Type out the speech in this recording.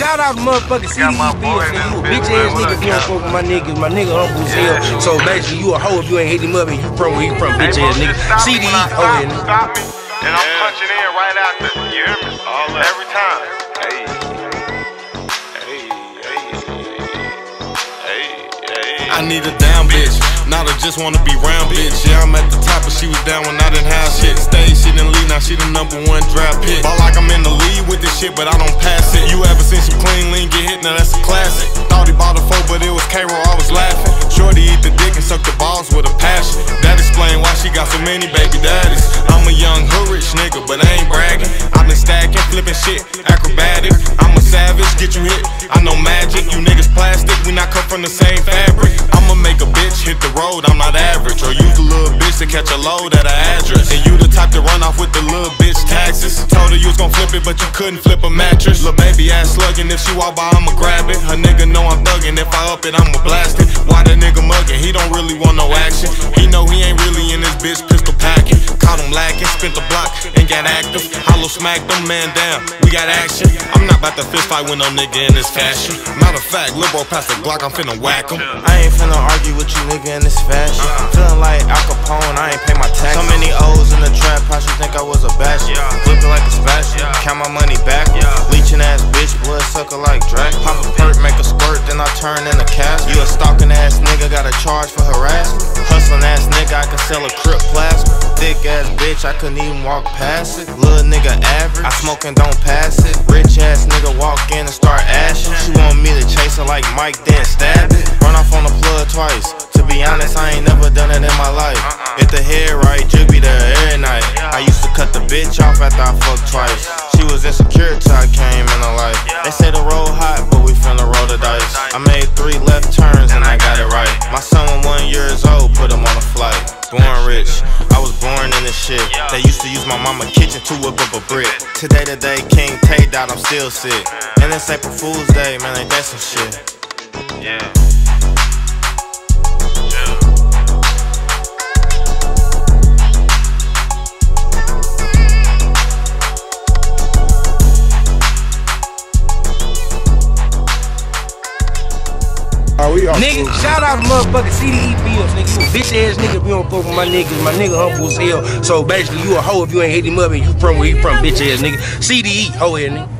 shout out to motherfucking CDE Films, nigga. You a bitch ass nigga if you don't fuck with my niggas. My nigga humble as. So basically, you a hoe if you ain't hit him up and you from where you from, bitch ass nigga. CDE hoe nigga. Stop me, and I'm punching in right after. You hear me? Every time. Hey. Hey, I need a down bitch, not a just wanna be round bitch. Yeah, I'm at the top, but she was down when I didn't have shit. Stay, she didn't leave, now she the number one draft pick. Ball like I'm in the lead with this shit, but I don't pass it. You ever seen some clean lean get hit? Now that's a classic. Thought he bought a four, but it was K-Roll, I was laughing. Shorty eat the dick and suck the balls with a passion. That explain why she got so many baby daddies. I'm a young hood rich nigga, but I ain't bragging. I been stacking, flipping shit, acrobatic. I'm a savage, get you hit. I know magic, you niggas plastic, we not cut from the same fabric. I'ma make a bitch hit the road, I'm not average. Or use a little bitch to catch a load at an address. And you the type to run off with the little bitch taxes. Told her you was gon' flip it, but you couldn't flip a mattress. Lil' baby ass slugging, if she walk by, I'ma grab it. Her nigga know I'm thugging, if I up it, I'ma blast it. Why the nigga mugging? He don't really want no action. He know he ain't really in this bitch pistol packing. Caught him lacking, spent the block and got active. Hollow smack them man down, we got action. I'm not about to fist fight with no nigga in this fashion. Matter of fact, liberal past the Glock, I'm finna whack him. I ain't finna argue with you nigga in this fashion. Uh-huh. Feeling like Al Capone, I ain't pay my tax. So many O's in the trap house, you think I was a bastard. Flipping like a spatula, count my money back. Leeching ass bitch, blood sucker like Drac. Pop a perk, make a squirt, then I turn in a cast. You a stalking ass nigga, got a charge for harassment. Hustling ass nigga, I can sell a crip plasma. Thick ass bitch, I couldn't even walk past it. Little nigga average, I smoke and don't pass it. Rich ass nigga walk in and start ashing. She want me to chase her like Mike, then stab it. Run off on the plug twice. To be honest, I ain't never done it in my life. Hit the head right, jig be there every night. I used to cut the bitch off after I fucked twice. She was insecure till I came in her life. They say the road hot, but we finna roll the dice. I made three left turns and I got it right. My son was one years old, put him on a flight. Born rich, was born in this shit. They used to use my mama kitchen to whip up a brick. Today to day, King Tay died, I'm still sick. And it's April Fool's Day, man, ain't that some shit? Yeah. Nigga, shout out to motherfucking CDE Films, nigga. You a bitch ass nigga if you don't fuck with my niggas. My nigga humble as hell. So basically, you a hoe if you ain't hit him up and you from where he from, bitch ass nigga. CDE, hoe ass nigga.